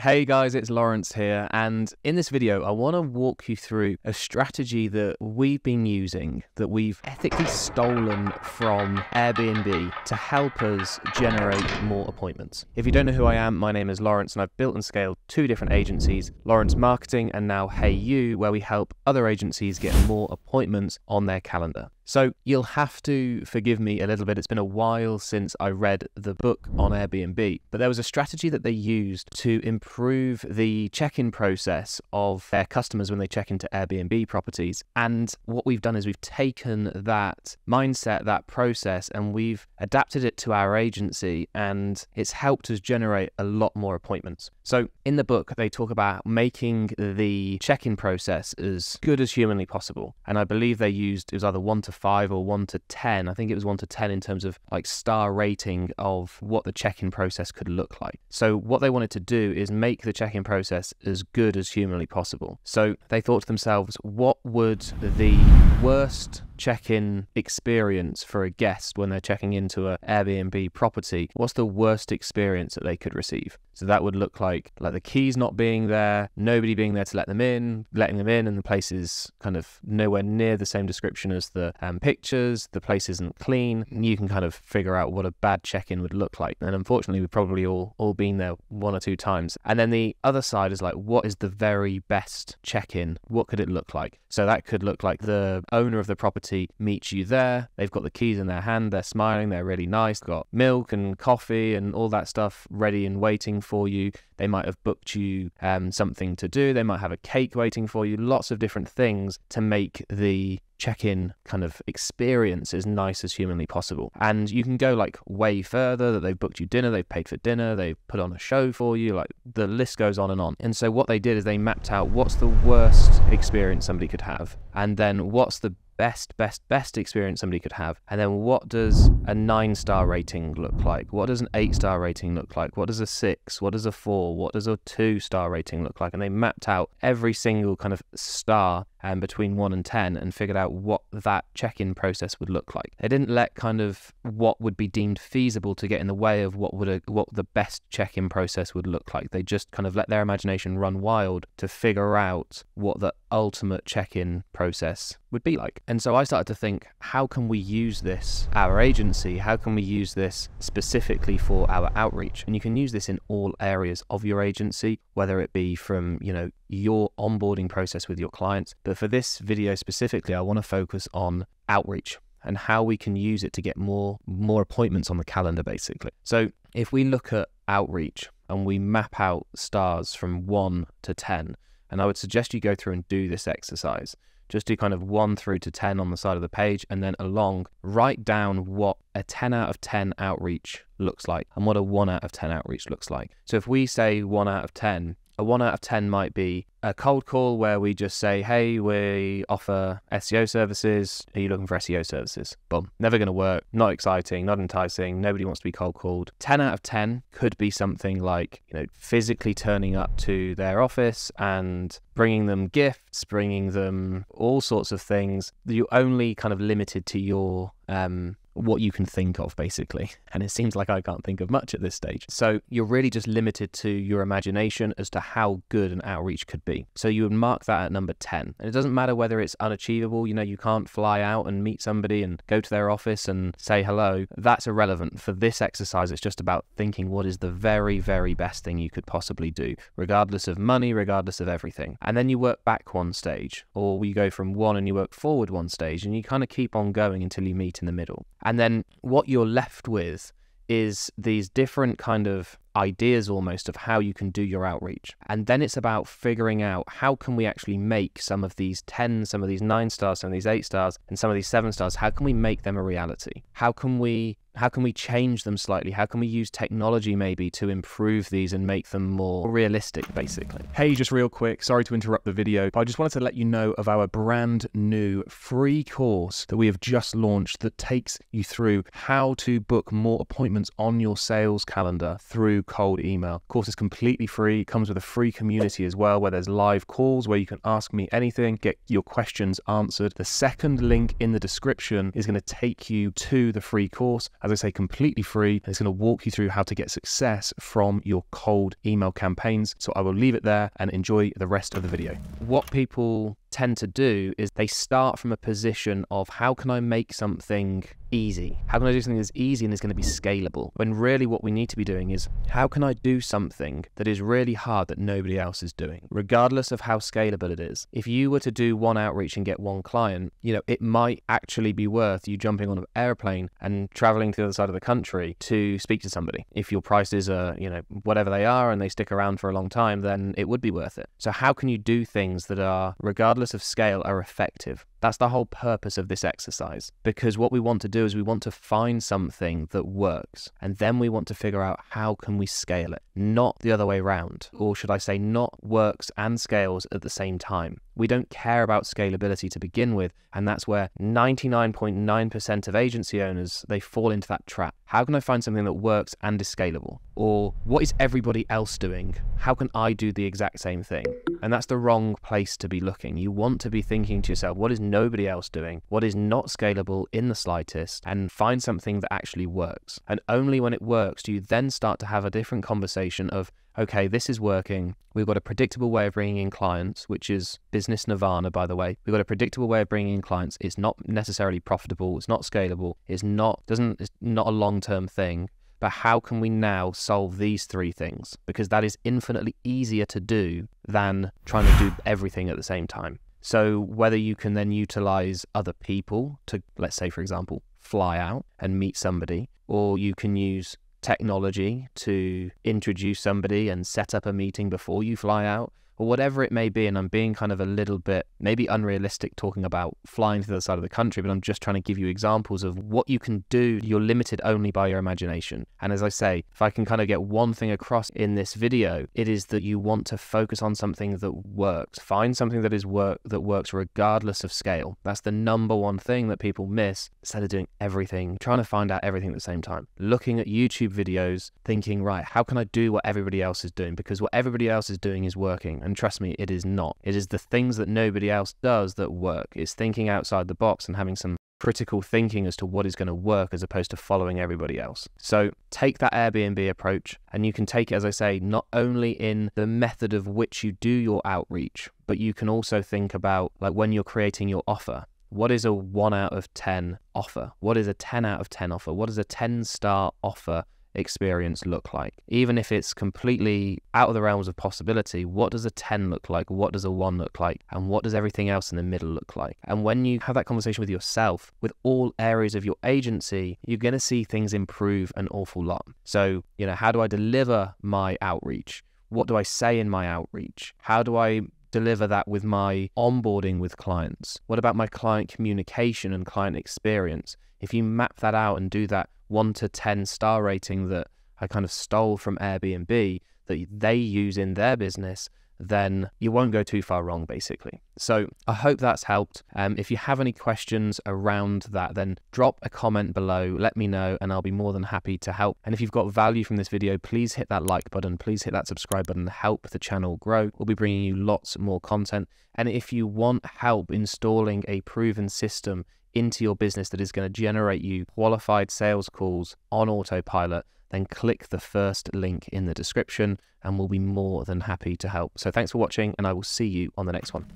Hey guys, it's Laurence here, and in this video, I want to walk you through a strategy that we've been using that we've ethically stolen from Airbnb to help us generate more appointments. If you don't know who I am, my name is Laurence, and I've built and scaled two different agencies Laurence Marketing and now Hey Ewe, where we help other agencies get more appointments on their calendar. So you'll have to forgive me a little bit. It's been a while since I read the book on Airbnb, but there was a strategy that they used to improve the check in process of their customers when they check into Airbnb properties. And what we've done is we've taken that mindset, that process, and we've adapted it to our agency, and it's helped us generate a lot more appointments. So in the book, they talk about making the check in process as good as humanly possible. And I believe they used, it was either one to five or one to 10. I think it was one to 10 in terms of like star rating of what the check in process could look like. So, what they wanted to do is make the check in process as good as humanly possible. So, they thought to themselves, what would the worst check in experience for a guest when they're checking into an Airbnb property? What's the worst experience that they could receive? So that would look like like the keys not being there, nobody being there to let them in, letting them in, and the place is kind of nowhere near the same description as the um, pictures. The place isn't clean. You can kind of figure out what a bad check-in would look like. And unfortunately, we've probably all all been there one or two times. And then the other side is like, what is the very best check-in? What could it look like? So that could look like the owner of the property meets you there. They've got the keys in their hand. They're smiling. They're really nice. Got milk and coffee and all that stuff ready and waiting for you. They might have booked you um, something to do. They might have a cake waiting for you. Lots of different things to make the check-in kind of experience as nice as humanly possible. And you can go like way further that they've booked you dinner, they've paid for dinner, they've put on a show for you, like the list goes on and on. And so what they did is they mapped out what's the worst experience somebody could have and then what's the best, best, best experience somebody could have. And then what does a nine star rating look like? What does an eight star rating look like? What does a six? What does a four? What does a two star rating look like? And they mapped out every single kind of star um, between one and 10 and figured out what that check in process would look like. They didn't let kind of what would be deemed feasible to get in the way of what would a, what the best check in process would look like. They just kind of let their imagination run wild to figure out what the ultimate check in process would be like. And so I started to think, how can we use this, our agency, how can we use this specifically for our outreach? And you can use this in all areas of your agency, whether it be from, you know, your onboarding process with your clients. But for this video specifically, I want to focus on outreach and how we can use it to get more more appointments on the calendar basically. So, if we look at outreach and we map out stars from 1 to 10, and I would suggest you go through and do this exercise. Just do kind of 1 through to 10 on the side of the page and then along write down what a 10 out of 10 outreach looks like and what a 1 out of 10 outreach looks like. So if we say 1 out of 10, a one out of 10 might be a cold call where we just say, hey, we offer SEO services. Are you looking for SEO services? Boom. Never going to work. Not exciting, not enticing. Nobody wants to be cold called. 10 out of 10 could be something like, you know, physically turning up to their office and bringing them gifts, bringing them all sorts of things. You're only kind of limited to your um, what you can think of, basically. And it seems like I can't think of much at this stage. So you're really just limited to your imagination as to how good an outreach could be. So you would mark that at number 10. And it doesn't matter whether it's unachievable, you know, you can't fly out and meet somebody and go to their office and say hello. That's irrelevant. For this exercise, it's just about thinking what is the very, very best thing you could possibly do, regardless of money, regardless of everything. And then you work back one stage, or you go from one and you work forward one stage, and you kind of keep on going until you meet in the middle. And then what you're left with is these different kind of ideas almost of how you can do your outreach. And then it's about figuring out how can we actually make some of these 10, some of these 9 stars, some of these 8 stars, and some of these 7 stars, how can we make them a reality? How can we how can we change them slightly? How can we use technology maybe to improve these and make them more realistic, basically? Hey, just real quick, sorry to interrupt the video, but I just wanted to let you know of our brand new free course that we have just launched that takes you through how to book more appointments on your sales calendar through cold email. The course is completely free, it comes with a free community as well, where there's live calls where you can ask me anything, get your questions answered. The second link in the description is going to take you to the free course as I say, completely free. It's going to walk you through how to get success from your cold email campaigns. So I will leave it there and enjoy the rest of the video. What people tend to do is they start from a position of how can I make something easy? How can I do something that's easy and is going to be scalable? When really what we need to be doing is how can I do something that is really hard that nobody else is doing, regardless of how scalable it is. If you were to do one outreach and get one client, you know, it might actually be worth you jumping on an airplane and traveling to the other side of the country to speak to somebody. If your prices are, you know, whatever they are and they stick around for a long time, then it would be worth it. So how can you do things that are regardless of scale are effective? That's the whole purpose of this exercise. Because what we want to do is we want to find something that works and then we want to figure out how can we scale it, not the other way around. Or should I say not works and scales at the same time. We don't care about scalability to begin with, and that's where 99.9% of agency owners they fall into that trap. How can I find something that works and is scalable? Or what is everybody else doing? How can I do the exact same thing? And that's the wrong place to be looking. You want to be thinking to yourself, what is nobody else doing? What is not scalable in the slightest? And find something that actually works. And only when it works do you then start to have a different conversation of okay, this is working. We've got a predictable way of bringing in clients, which is business nirvana, by the way. We've got a predictable way of bringing in clients. It's not necessarily profitable. It's not scalable. It's not doesn't. It's not a long term thing. But how can we now solve these three things? Because that is infinitely easier to do than trying to do everything at the same time. So whether you can then utilize other people to, let's say, for example, fly out and meet somebody, or you can use technology to introduce somebody and set up a meeting before you fly out or whatever it may be. And I'm being kind of a little bit maybe unrealistic talking about flying to the other side of the country, but I'm just trying to give you examples of what you can do. You're limited only by your imagination. And as I say, if I can kind of get one thing across in this video, it is that you want to focus on something that works. Find something that is work that works regardless of scale. That's the number one thing that people miss instead of doing everything, trying to find out everything at the same time. Looking at YouTube videos, thinking, right, how can I do what everybody else is doing? Because what everybody else is doing is working and trust me, it is not. It is the things that nobody else does that work. It's thinking outside the box and having some critical thinking as to what is going to work as opposed to following everybody else. So take that Airbnb approach and you can take it, as I say, not only in the method of which you do your outreach, but you can also think about like when you're creating your offer. What is a 1 out of 10 offer? What is a 10 out of 10 offer? What is a 10 star offer experience look like? Even if it's completely out of the realms of possibility, what does a 10 look like? What does a 1 look like? And what does everything else in the middle look like? And when you have that conversation with yourself, with all areas of your agency, you're going to see things improve an awful lot. So, you know, how do I deliver my outreach? What do I say in my outreach? How do I deliver that with my onboarding with clients? What about my client communication and client experience? If you map that out and do that one to 10 star rating that I kind of stole from Airbnb that they use in their business, then you won't go too far wrong, basically. So I hope that's helped. Um, if you have any questions around that, then drop a comment below, let me know, and I'll be more than happy to help. And if you've got value from this video, please hit that like button, please hit that subscribe button, help the channel grow. We'll be bringing you lots more content. And if you want help installing a proven system into your business that is going to generate you qualified sales calls on autopilot, then click the first link in the description and we'll be more than happy to help. So thanks for watching and I will see you on the next one.